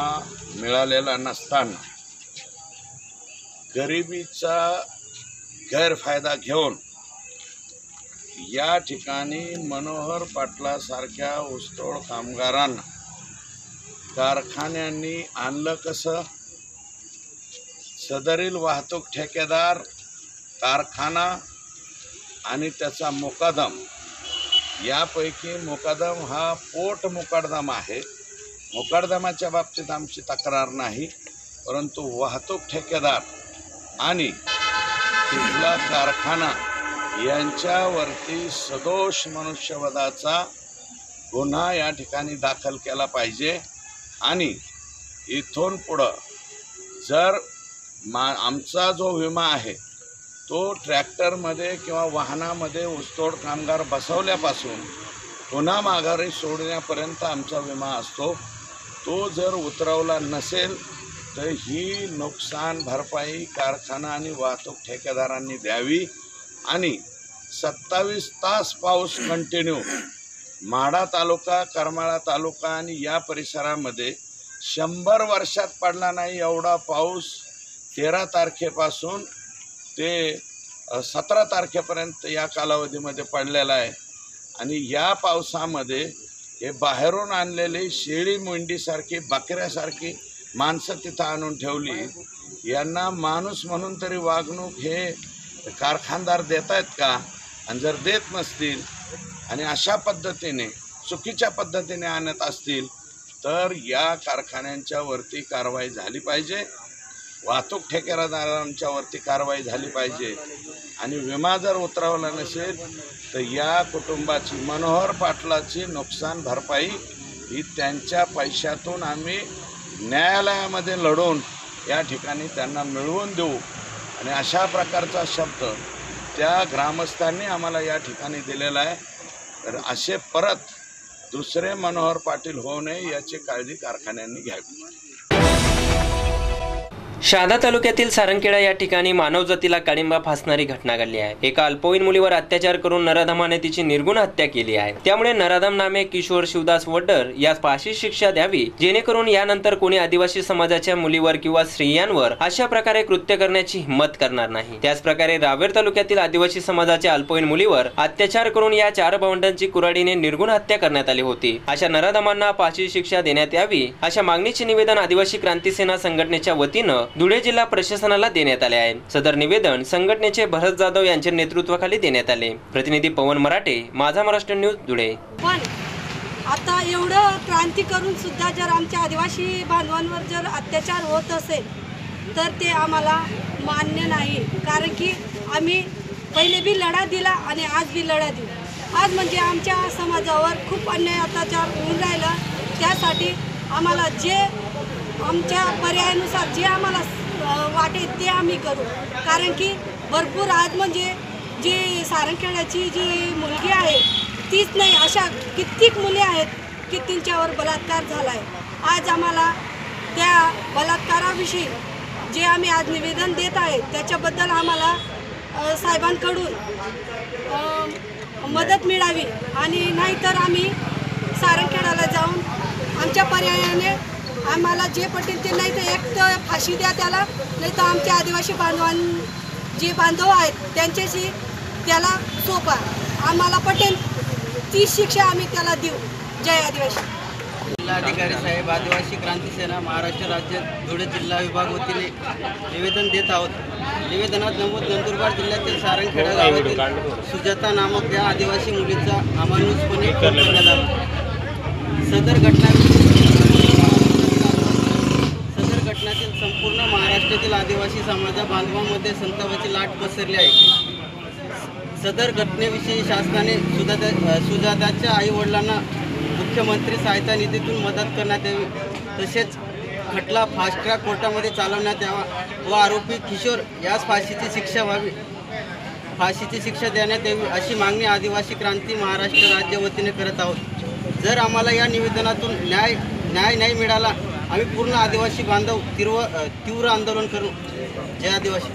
मिळालेला नसताना गरिबीचा गैरफायदा घेऊन या ठिकाणी मनोहर पाटलासारख्या ऊसतोड कामगारांना कारखान्यांनी आणलं कसं? सदरील वाहतूक ठेकेदार कारखाना आणि त्याचा मुकादम. यापैकी मुकादम हा पोट मुकादम आहे. मुकादमाच्या बाबतीत आमची तक्रार नाही परंतु वाहतूक ठेकेदार आणि तिथला कारखाना यांच्यावरती सदोष मनुष्यवधाचा गुन्हा या ठिकाणी दाखल केला पाहिजे. आणि इथून पुढं जर मा आमचा जो विमा आहे तो ट्रॅक्टरमध्ये किंवा वाहनामध्ये ऊसतोड कामगार बसवल्यापासून पुन्हा माघारी सोडण्यापर्यंत आमचा विमा असतो. तो जर उतरवला नसेल तर ही नुकसान भरपाई कारखाना आणि वाहतूक ठेकेदारांनी द्यावी. आणि सत्तावीस तास पाऊस कंटिन्यू माढा तालुका करमाळा तालुका आणि या परिसरामध्ये शंभर वर्षात पडला नाही एवढा पाऊस. तेरा तारखेपासून ते सतरा तारखेपर्यंत या कालावधीमध्ये पडलेला आहे. आणि या पावसामध्ये हे बाहेरून आणलेली शेळी मेंढीसारखी बकऱ्यासारखी माणसं तिथं आणून ठेवली. यांना माणूस म्हणून तरी वागणूक हे तर कारखानदार देत आहेत का? आणि जर देत नसतील आणि अशा पद्धतीने चुकीच्या पद्धतीने आणत असतील तर या कारखान्यांच्या वरती कारवाई झाली पाहिजे. वाहतूक ठेकेदारांच्या वरती कारवाई झाली पाहिजे. आणि विमा जर उतरवला नसेल तर या कुटुंबाची मनोहर पाटलाची नुकसान भरपाई ही त्यांच्या पैशातून आम्ही न्यायालयामध्ये लढवून या ठिकाणी त्यांना मिळवून देऊ. आणि अशा प्रकारचा शब्द त्या ग्रामस्थांनी आम्हाला या ठिकाणी दिलेला आहे. तर असे परत दुसरे मनोहर पाटील होऊ नये याची काळजी कारखान्यांनी घ्यावी. शहादा तालुक्यातील सारंगखेडा या ठिकाणी मानवजातीला काळिंबा फासणारी घटना घडली आहे. एका अल्पवयीन मुलीवर अत्याचार करून नराधमाने तिची निर्गुण हत्या केली आहे. त्यामुळे नराधम नामे किशोर शिवदास वड्डर यास फाशी शिक्षा द्यावी जेणेकरून यानंतर कोणी आदिवासी समाजाच्या मुलीवर किंवा स्त्रियांवर अशा प्रकारे कृत्य करण्याची हिंमत करणार नाही. त्याच प्रकारे रावेर तालुक्यातील आदिवासी समाजाच्या अल्पवयीन मुलीवर अत्याचार करून या चार भावंडांची कुराडीने निर्गुण हत्या करण्यात आली होती. अशा नराधमांना फाशी शिक्षा देण्यात यावी अशा मागणीचे निवेदन आदिवासी क्रांती सेना संघटनेच्या वतीनं धुळे जिल्हा प्रशासनाला देण्यात आले आहे. सदर निवेदन संघटनेचे भरत जाधव यांच्या नेतृत्वाखाली देण्यात आले. प्रतिनिधी पवन मराठे माझा महाराष्ट्र न्यूज धुळे. पण आता एवढं क्रांती करून सुद्धा जर आमच्या आदिवासी बांधवांवर जर अत्याचार होत असेल तर ते आम्हाला मान्य नाही. कारण की आम्ही पहिले बी लढा दिला आणि आज बी लढा दिला. आज म्हणजे आमच्या समाजावर खूप अन्याय अत्याचार होऊन राहिला. त्यासाठी आम्हाला जे आमच्या पर्यायानुसार जे आम्हाला वाटेल ते आम्ही करू. कारण की भरपूर आज म्हणजे जी सारंगखेड्याची जी मुलगी आहे तीच नाही अशा कित्येक मुली आहेत की त्यांच्यावर बलात्कार झाला आहे आज आम्हाला त्या बलात्काराविषयी जे आम्ही आज निवेदन देत आहे त्याच्याबद्दल आम्हाला साहेबांकडून मदत मिळावी. आणि नाहीतर आम्ही सारंगखेड्याला जाऊन आमच्या पर्यायाने आम्हाला जे पटेल ते नाही तर एक तर फाशी द्या त्याला नाही तर आमच्या आदिवासी बांधवां जे बांधव आहेत त्यांच्याशी त्याला सोपा. आम्हाला पटेल ती शिक्षा आम्ही त्याला देऊ. जय आदिवासी. जिल्हाधिकारी साहेब आदिवासी क्रांती सेना महाराष्ट्र राज्य धुळे जिल्हा विभाग वतीने निवेदन देत आहोत. निवेदनात नमूद नंदुरबार जिल्ह्यातील सारंगखेडा गावातील सुजाता नामक या आदिवासी मुलीचा अमानुषपणे करण्यात आला. सदर घटना सदर घटनातील संपूर्ण महाराष्ट्रातील आदिवासी समाजा बांधवामध्ये संतापाची लाट पसरली आहे. सदर घटनेविषयी शासनाने सुजाता सुजाताच्या आईवडिलांना मुख्यमंत्री सहायता निधीतून मदत करण्यात यावी. तसेच खटला फास्ट ट्रॅक कोर्टामध्ये चालवण्यात यावा व आरोपी किशोर यास फाशीची शिक्षा व्हावी. फाशीची शिक्षा देण्यात यावी अशी मागणी आदिवासी क्रांती महाराष्ट्र राज्य वतीने करत आहोत. जर आम्हाला या निवेदनातून न्याय न्याय नाही मिळाला आम्ही पूर्ण आदिवासी बांधव तीव्र तीव्र आंदोलन करू. जय आदिवासी.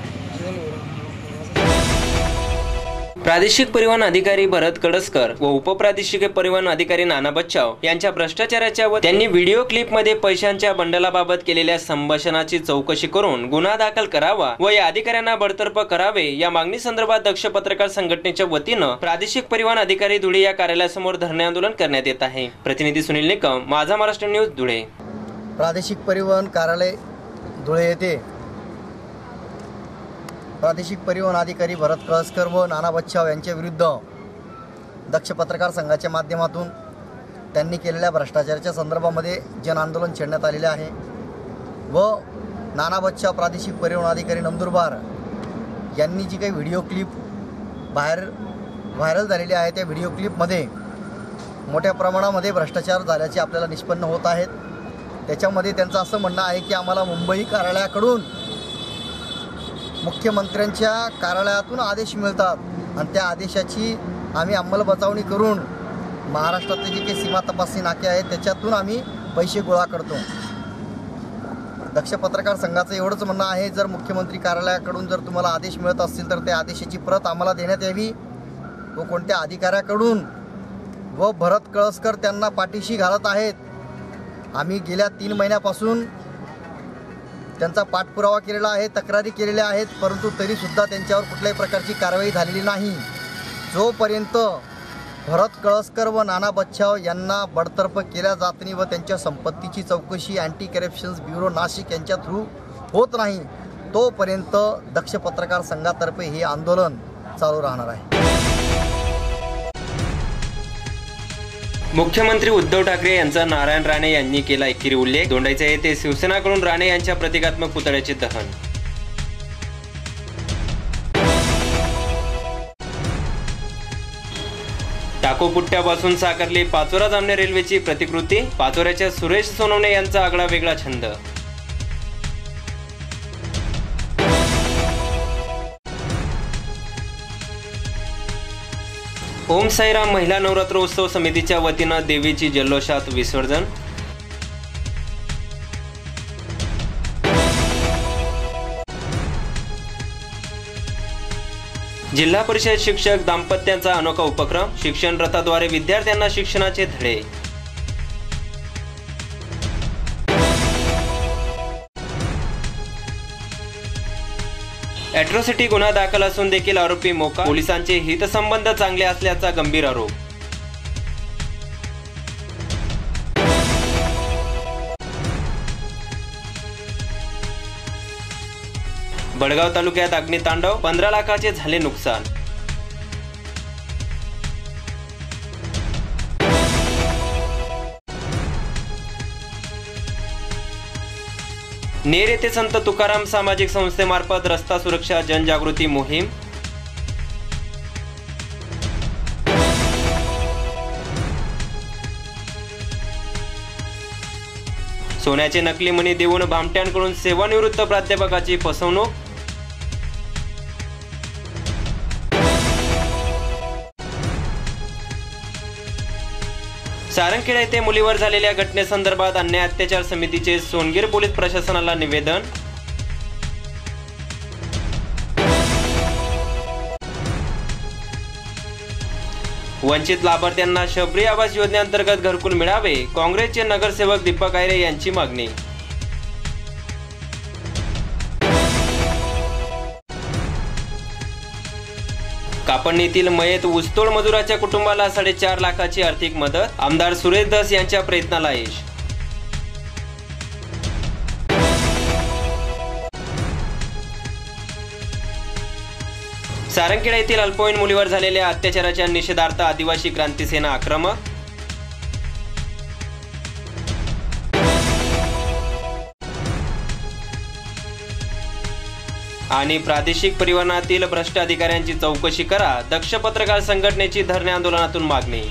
प्रादेशिक परिवहन अधिकारी भरत कडसकर व उपप्रादेशिक परिवहन अधिकारी नाना बच्चाव यांच्या भ्रष्टाचाराच्या व त्यांनी व्हिडिओ क्लिपमध्ये पैशांच्या बंडलाबाबत केलेल्या संभाषणाची चौकशी करून गुन्हा दाखल करावा व या अधिकाऱ्यांना बडतर्फ करावे या मागणी संदर्भात दक्ष पत्रकार संघटनेच्या वतीनं प्रादेशिक परिवहन अधिकारी धुळे या कार्यालयासमोर धरणे आंदोलन करण्यात येत आहे. प्रतिनिधी सुनील निकम माझा महाराष्ट्र न्यूज धुळे. प्रादेशिक परिवहन कार्यालय धुळे येथे प्रादेशिक परिवहन अधिकारी भरत कळसकर व नाना बच्छाव यांच्या विरुद्ध दक्ष पत्रकार संघाच्या माध्यमातून त्यांनी केलेल्या भ्रष्टाचाराच्या संदर्भामध्ये जन आंदोलन छेडण्यात आलेले आहे. व नाना बच्छाव प्रादेशिक परिवहन अधिकारी नंदुरबार यांनी जी काही व्हिडिओ क्लिप बाहेर व्हायरल झालेली आहे त्या व्हिडिओ क्लिपमध्ये मोठ्या प्रमाणामध्ये भ्रष्टाचार झाल्याचे आपल्याला निष्पन्न होत आहेत. त्याच्यामध्ये त्यांचं असं म्हणणं आहे की आम्हाला मुंबई कार्यालयाकडून मुख्यमंत्र्यांच्या कार्यालयातून आदेश मिळतात. आणि त्या आदेशाची आम्ही अंमलबजावणी करून महाराष्ट्रातले जे काही सीमा तपासणी नाके आहेत त्याच्यातून आम्ही पैसे गोळा करतो. दक्ष पत्रकार संघाचं एवढंच म्हणणं आहे जर मुख्यमंत्री कार्यालयाकडून जर तुम्हाला आदेश मिळत असतील तर त्या आदेशाची प्रत आम्हाला देण्यात यावी. व कोणत्या अधिकाऱ्याकडून व भरत कळसकर त्यांना पाठीशी घालत आहेत. आम्ही गेल्या तीन महिन्यापासून त्यांचा पाठपुरावा केलेला आहे तक्रारी केलेल्या आहेत परंतु तरीसुद्धा त्यांच्यावर कुठल्याही प्रकारची कारवाई झालेली नाही. जोपर्यंत भरत कळसकर व नाना बच्छाव यांना बडतर्फ केल्या जात नाही व त्यांच्या संपत्तीची चौकशी अँटी करप्शन्स ब्युरो नाशिक यांच्या थ्रू होत नाही तोपर्यंत दक्ष पत्रकार संघातर्फे हे आंदोलन चालू राहणार आहे. मुख्यमंत्री उद्धव ठाकरे यांचा नारायण राणे यांनी केला एकेरी उल्लेख. दोंडाईचा येथे शिवसेनाकडून राणे यांच्या प्रतिकात्मक पुतळ्याचे दहन. टाकोपुट्ट्यापासून साकारली पाचोरा जामने रेल्वेची प्रतिकृती. पाचोऱ्याच्या सुरेश सोनवणे यांचा आगळा वेगळा छंद. ओम साईराम महिला नवरात्रोत्सव समितीच्या वतीनं देवीची जल्लोषात विसर्जन. जिल्हा परिषद शिक्षक दाम्पत्याचा अनोखा उपक्रम शिक्षण रथाद्वारे विद्यार्थ्यांना शिक्षणाचे धडे. अॅट्रॉसिटी गुन्हा दाखल असून देखील आरोपी मोका पोलिसांचे हितसंबंध चांगले असल्याचा गंभीर आरोप. बडगाव तालुक्यात अग्नितांडव पंधरा लाखाचे झाले नुकसान. नेर येथे संत तुकाराम सामाजिक संस्थेमार्फत रस्ता सुरक्षा जनजागृती मोहीम. सोन्याचे नकली मणी देऊन भामट्यांकडून सेवानिवृत्त प्राध्यापकाची फसवणूक. सारंगखेडा येथे मुलीवर झालेल्या घटनेसंदर्भात अन्याय अत्याचार समितीचे सोनगीर पोलीस प्रशासनाला निवेदन. वंचित लाभार्थ्यांना शबरी आवास योजनेअंतर्गत घरकुल मिळावे काँग्रेसचे नगरसेवक दीपक आयरे यांची मागणी. कापडणीतील मयत ऊसतोड मजुराच्या कुटुंबाला साडेचार लाखाची आर्थिक मदत. आमदार सुरेश दस यांच्या प्रयत्नाला यश. सारंगखेडा येथील अल्पवयीन मुलीवर झालेल्या अत्याचाराच्या निषेधार्थ आदिवासी क्रांती सेना आक्रमक. आणि प्रादेशिक परिवहनातील भ्रष्ट अधिकाऱ्यांची चौकशी करा. दक्ष पत्रकार संघटनेची धरणे आंदोलनातून मागणी.